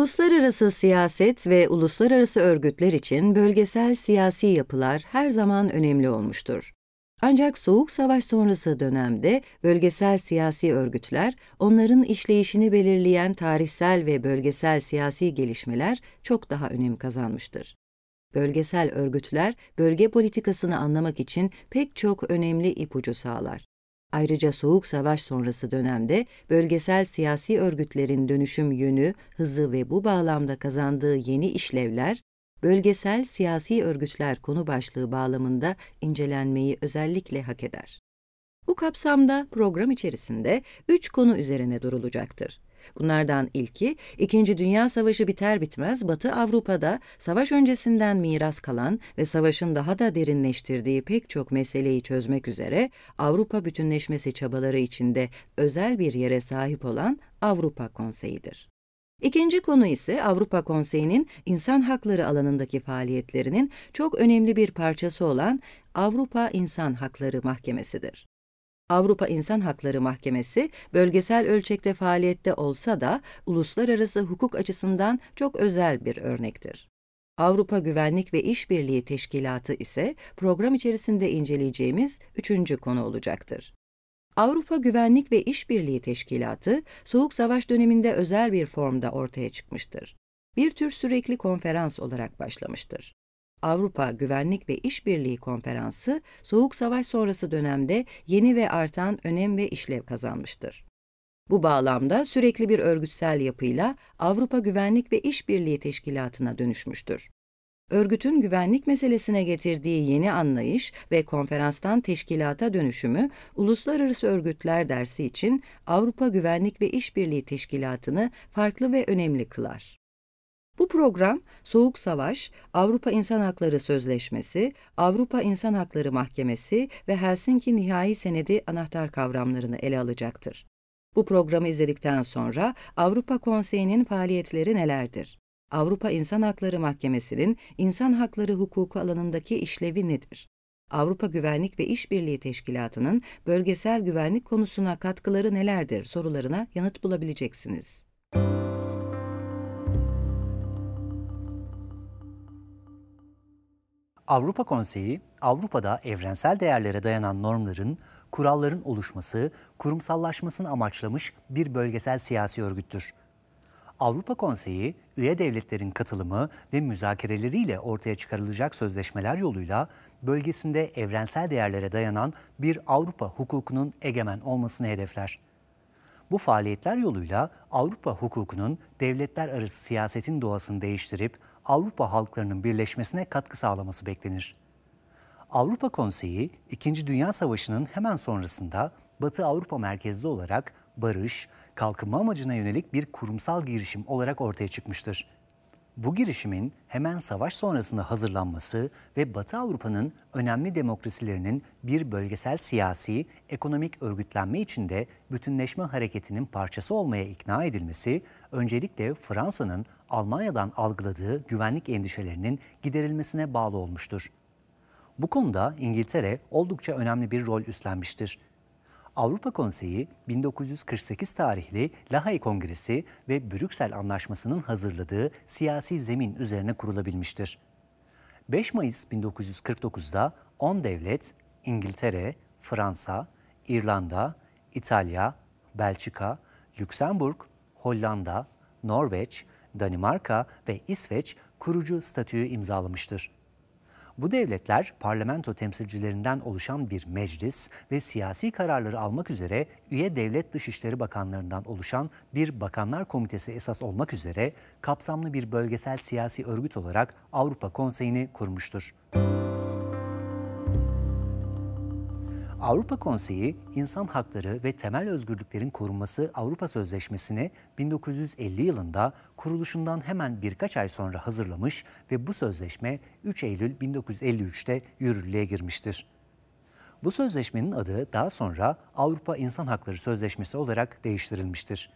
Uluslararası siyaset ve uluslararası örgütler için bölgesel siyasi yapılar her zaman önemli olmuştur. Ancak Soğuk Savaş sonrası dönemde bölgesel siyasi örgütler, onların işleyişini belirleyen tarihsel ve bölgesel siyasi gelişmeler çok daha önem kazanmıştır. Bölgesel örgütler, bölge politikasını anlamak için pek çok önemli ipucu sağlar. Ayrıca Soğuk Savaş sonrası dönemde bölgesel siyasi örgütlerin dönüşüm yönü, hızı ve bu bağlamda kazandığı yeni işlevler, bölgesel siyasi örgütler konu başlığı bağlamında incelenmeyi özellikle hak eder. Bu kapsamda program içerisinde üç konu üzerine durulacaktır. Bunlardan ilki, İkinci Dünya Savaşı biter bitmez Batı Avrupa'da savaş öncesinden miras kalan ve savaşın daha da derinleştirdiği pek çok meseleyi çözmek üzere Avrupa bütünleşmesi çabaları içinde özel bir yere sahip olan Avrupa Konseyi'dir. İkinci konu ise Avrupa Konseyi'nin insan hakları alanındaki faaliyetlerinin çok önemli bir parçası olan Avrupa İnsan Hakları Mahkemesi'dir. Avrupa İnsan Hakları Mahkemesi bölgesel ölçekte faaliyette olsa da uluslararası hukuk açısından çok özel bir örnektir. Avrupa Güvenlik ve İşbirliği Teşkilatı ise program içerisinde inceleyeceğimiz üçüncü konu olacaktır. Avrupa Güvenlik ve İşbirliği Teşkilatı, Soğuk Savaş döneminde özel bir formda ortaya çıkmıştır. Bir tür sürekli konferans olarak başlamıştır. Avrupa Güvenlik ve İşbirliği Konferansı, Soğuk Savaş sonrası dönemde yeni ve artan önem ve işlev kazanmıştır. Bu bağlamda sürekli bir örgütsel yapıyla Avrupa Güvenlik ve İşbirliği Teşkilatı'na dönüşmüştür. Örgütün güvenlik meselesine getirdiği yeni anlayış ve konferanstan teşkilata dönüşümü, Uluslararası Örgütler dersi için Avrupa Güvenlik ve İşbirliği Teşkilatı'nı farklı ve önemli kılar. Bu program, Soğuk Savaş, Avrupa İnsan Hakları Sözleşmesi, Avrupa İnsan Hakları Mahkemesi ve Helsinki Nihai Senedi anahtar kavramlarını ele alacaktır. Bu programı izledikten sonra Avrupa Konseyi'nin faaliyetleri nelerdir? Avrupa İnsan Hakları Mahkemesi'nin insan hakları hukuku alanındaki işlevi nedir? Avrupa Güvenlik ve İşbirliği Teşkilatı'nın bölgesel güvenlik konusuna katkıları nelerdir sorularına yanıt bulabileceksiniz. Avrupa Konseyi, Avrupa'da evrensel değerlere dayanan normların, kuralların oluşması, kurumsallaşmasını amaçlamış bir bölgesel siyasi örgüttür. Avrupa Konseyi, üye devletlerin katılımı ve müzakereleriyle ortaya çıkarılacak sözleşmeler yoluyla bölgesinde evrensel değerlere dayanan bir Avrupa hukukunun egemen olmasını hedefler. Bu faaliyetler yoluyla Avrupa hukukunun devletler arası siyasetin doğasını değiştirip Avrupa halklarının birleşmesine katkı sağlaması beklenir. Avrupa Konseyi, İkinci Dünya Savaşı'nın hemen sonrasında Batı Avrupa merkezli olarak barış, kalkınma amacına yönelik bir kurumsal girişim olarak ortaya çıkmıştır. Bu girişimin hemen savaş sonrasında hazırlanması ve Batı Avrupa'nın önemli demokrasilerinin bir bölgesel siyasi, ekonomik örgütlenme içinde bütünleşme hareketinin parçası olmaya ikna edilmesi, öncelikle Fransa'nın Almanya'dan algıladığı güvenlik endişelerinin giderilmesine bağlı olmuştur. Bu konuda İngiltere oldukça önemli bir rol üstlenmiştir. Avrupa Konseyi 1948 tarihli Lahey Kongresi ve Brüksel Anlaşması'nın hazırladığı siyasi zemin üzerine kurulabilmiştir. 5 Mayıs 1949'da 10 devlet İngiltere, Fransa, İrlanda, İtalya, Belçika, Lüksemburg, Hollanda, Norveç, Danimarka ve İsveç kurucu statüyü imzalamıştır. Bu devletler parlamento temsilcilerinden oluşan bir meclis ve siyasi kararları almak üzere üye devlet dışişleri bakanlarından oluşan bir bakanlar komitesi esas olmak üzere kapsamlı bir bölgesel siyasi örgüt olarak Avrupa Konseyi'ni kurmuştur. Avrupa Konseyi, İnsan Hakları ve Temel Özgürlüklerin Korunması Avrupa Sözleşmesi'ni 1950 yılında kuruluşundan hemen birkaç ay sonra hazırlamış ve bu sözleşme 3 Eylül 1953'te yürürlüğe girmiştir. Bu sözleşmenin adı daha sonra Avrupa İnsan Hakları Sözleşmesi olarak değiştirilmiştir.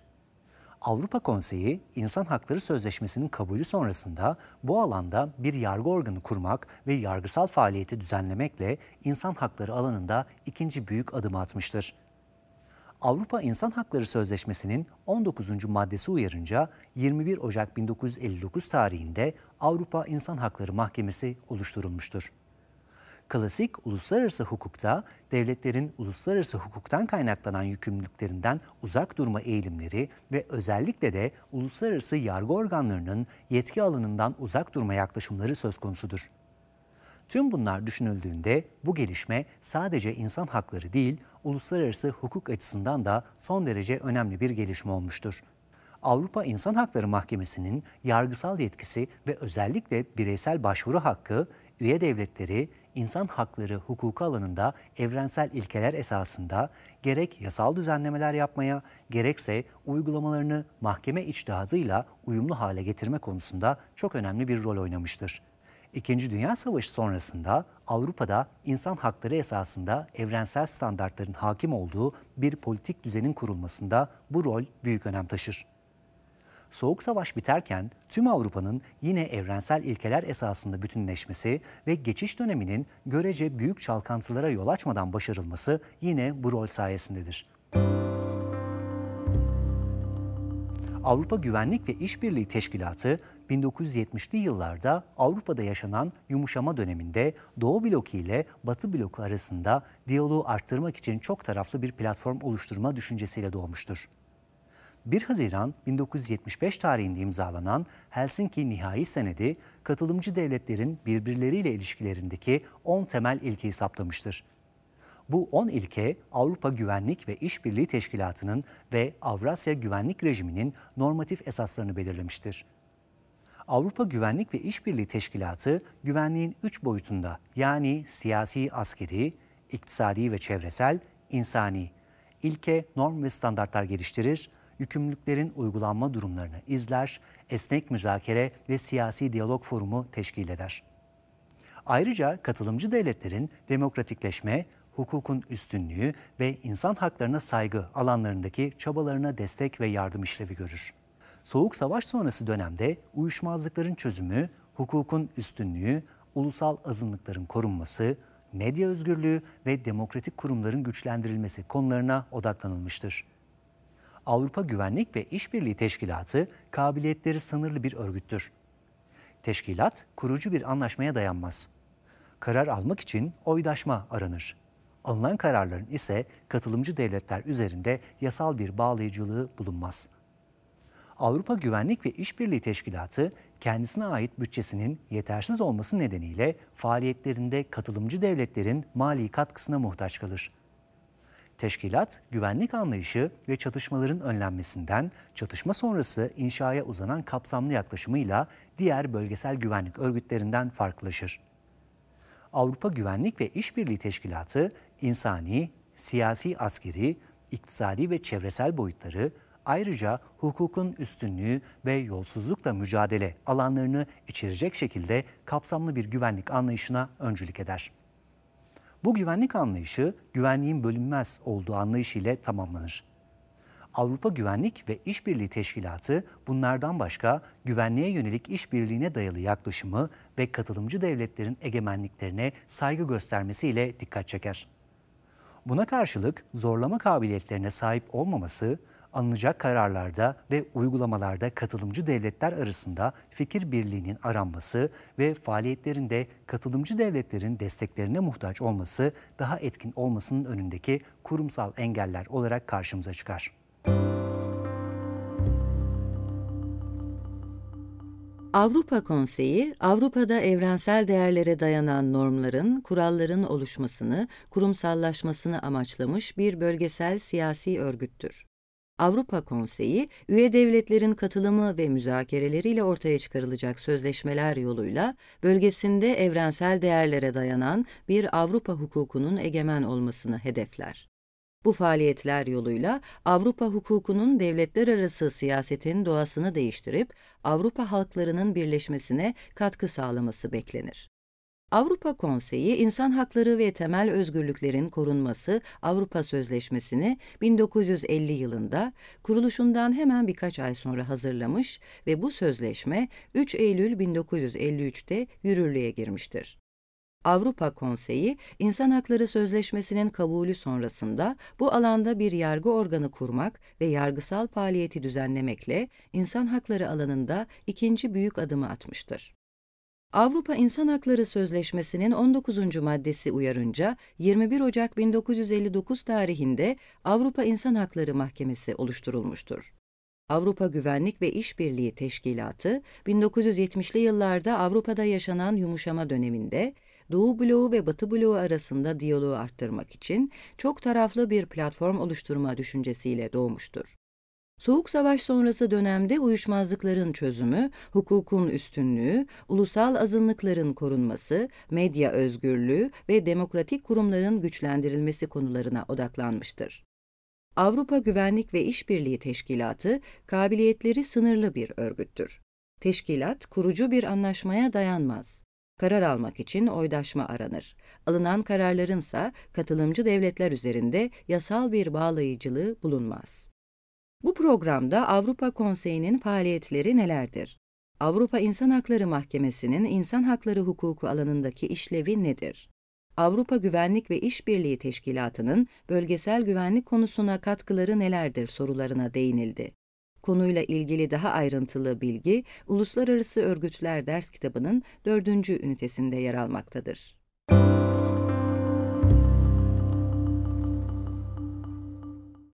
Avrupa Konseyi İnsan Hakları Sözleşmesi'nin kabulü sonrasında bu alanda bir yargı organı kurmak ve yargısal faaliyeti düzenlemekle insan hakları alanında ikinci büyük adım atmıştır. Avrupa İnsan Hakları Sözleşmesi'nin 19. maddesi uyarınca 21 Ocak 1959 tarihinde Avrupa İnsan Hakları Mahkemesi oluşturulmuştur. Klasik uluslararası hukukta devletlerin uluslararası hukuktan kaynaklanan yükümlülüklerinden uzak durma eğilimleri ve özellikle de uluslararası yargı organlarının yetki alanından uzak durma yaklaşımları söz konusudur. Tüm bunlar düşünüldüğünde bu gelişme sadece insan hakları değil, uluslararası hukuk açısından da son derece önemli bir gelişme olmuştur. Avrupa İnsan Hakları Mahkemesi'nin yargısal yetkisi ve özellikle bireysel başvuru hakkı, üye devletleri insan hakları hukuku alanında evrensel ilkeler esasında gerek yasal düzenlemeler yapmaya gerekse uygulamalarını mahkeme içtihatıyla uyumlu hale getirme konusunda çok önemli bir rol oynamıştır. İkinci Dünya Savaşı sonrasında Avrupa'da insan hakları esasında evrensel standartların hakim olduğu bir politik düzenin kurulmasında bu rol büyük önem taşır. Soğuk Savaş biterken tüm Avrupa'nın yine evrensel ilkeler esasında bütünleşmesi ve geçiş döneminin görece büyük çalkantılara yol açmadan başarılması yine bu rol sayesindedir. Avrupa Güvenlik ve İşbirliği Teşkilatı 1970'li yıllarda Avrupa'da yaşanan yumuşama döneminde Doğu bloku ile Batı bloku arasında diyaloğu arttırmak için çok taraflı bir platform oluşturma düşüncesiyle doğmuştur. 1 Haziran 1975 tarihinde imzalanan Helsinki Nihai Senedi, katılımcı devletlerin birbirleriyle ilişkilerindeki 10 temel ilkeyi saptamıştır. Bu 10 ilke Avrupa Güvenlik ve İşbirliği Teşkilatı'nın ve Avrasya Güvenlik Rejimi'nin normatif esaslarını belirlemiştir. Avrupa Güvenlik ve İşbirliği Teşkilatı güvenliğin üç boyutunda yani siyasi, askeri, iktisadi ve çevresel, insani, ilke, norm ve standartlar geliştirir, yükümlülüklerin uygulanma durumlarını izler, esnek müzakere ve siyasi diyalog forumu teşkil eder. Ayrıca katılımcı devletlerin demokratikleşme, hukukun üstünlüğü ve insan haklarına saygı alanlarındaki çabalarına destek ve yardım işlevi görür. Soğuk Savaş sonrası dönemde uyuşmazlıkların çözümü, hukukun üstünlüğü, ulusal azınlıkların korunması, medya özgürlüğü ve demokratik kurumların güçlendirilmesi konularına odaklanılmıştır. Avrupa Güvenlik ve İşbirliği Teşkilatı kabiliyetleri sınırlı bir örgüttür. Teşkilat kurucu bir anlaşmaya dayanmaz. Karar almak için oydaşma aranır. Alınan kararların ise katılımcı devletler üzerinde yasal bir bağlayıcılığı bulunmaz. Avrupa Güvenlik ve İşbirliği Teşkilatı kendisine ait bütçesinin yetersiz olması nedeniyle faaliyetlerinde katılımcı devletlerin mali katkısına muhtaç kalır. Teşkilat, güvenlik anlayışı ve çatışmaların önlenmesinden çatışma sonrası inşaya uzanan kapsamlı yaklaşımıyla diğer bölgesel güvenlik örgütlerinden farklılaşır. Avrupa Güvenlik ve İşbirliği Teşkilatı, insani, siyasi askeri, iktisadi ve çevresel boyutları, ayrıca hukukun üstünlüğü ve yolsuzlukla mücadele alanlarını içerecek şekilde kapsamlı bir güvenlik anlayışına öncülük eder. Bu güvenlik anlayışı güvenliğin bölünmez olduğu anlayışı ile tamamlanır. Avrupa Güvenlik ve İşbirliği Teşkilatı bunlardan başka güvenliğe yönelik işbirliğine dayalı yaklaşımı ve katılımcı devletlerin egemenliklerine saygı göstermesiyle dikkat çeker. Buna karşılık zorlama kabiliyetlerine sahip olmaması, alınacak kararlarda ve uygulamalarda katılımcı devletler arasında fikir birliğinin aranması ve faaliyetlerinde katılımcı devletlerin desteklerine muhtaç olması daha etkin olmasının önündeki kurumsal engeller olarak karşımıza çıkar. Avrupa Konseyi, Avrupa'da evrensel değerlere dayanan normların, kuralların oluşmasını, kurumsallaşmasını amaçlamış bir bölgesel siyasi örgüttür. Avrupa Konseyi, üye devletlerin katılımı ve müzakereleriyle ortaya çıkarılacak sözleşmeler yoluyla bölgesinde evrensel değerlere dayanan bir Avrupa hukukunun egemen olmasını hedefler. Bu faaliyetler yoluyla Avrupa hukukunun devletler arası siyasetin doğasını değiştirip Avrupa halklarının birleşmesine katkı sağlaması beklenir. Avrupa Konseyi İnsan Hakları ve Temel Özgürlüklerin Korunması Avrupa Sözleşmesi'ni 1950 yılında kuruluşundan hemen birkaç ay sonra hazırlamış ve bu sözleşme 3 Eylül 1953'te yürürlüğe girmiştir. Avrupa Konseyi, İnsan Hakları Sözleşmesi'nin kabulü sonrasında bu alanda bir yargı organı kurmak ve yargısal faaliyeti düzenlemekle insan hakları alanında ikinci büyük adımı atmıştır. Avrupa İnsan Hakları Sözleşmesi'nin 19. maddesi uyarınca 21 Ocak 1959 tarihinde Avrupa İnsan Hakları Mahkemesi oluşturulmuştur. Avrupa Güvenlik ve İşbirliği Teşkilatı, 1970'li yıllarda Avrupa'da yaşanan yumuşama döneminde Doğu bloğu ve Batı bloğu arasında diyaloğu arttırmak için çok taraflı bir platform oluşturma düşüncesiyle doğmuştur. Soğuk Savaş sonrası dönemde uyuşmazlıkların çözümü, hukukun üstünlüğü, ulusal azınlıkların korunması, medya özgürlüğü ve demokratik kurumların güçlendirilmesi konularına odaklanmıştır. Avrupa Güvenlik ve İşbirliği Teşkilatı, kabiliyetleri sınırlı bir örgüttür. Teşkilat, kurucu bir anlaşmaya dayanmaz. Karar almak için oydaşma aranır. Alınan kararlarınsa katılımcı devletler üzerinde yasal bir bağlayıcılığı bulunmaz. Bu programda Avrupa Konseyi'nin faaliyetleri nelerdir? Avrupa İnsan Hakları Mahkemesi'nin insan hakları hukuku alanındaki işlevi nedir? Avrupa Güvenlik ve İşbirliği Teşkilatı'nın bölgesel güvenlik konusuna katkıları nelerdir sorularına değinildi. Konuyla ilgili daha ayrıntılı bilgi, Uluslararası Örgütler ders kitabının dördüncü ünitesinde yer almaktadır.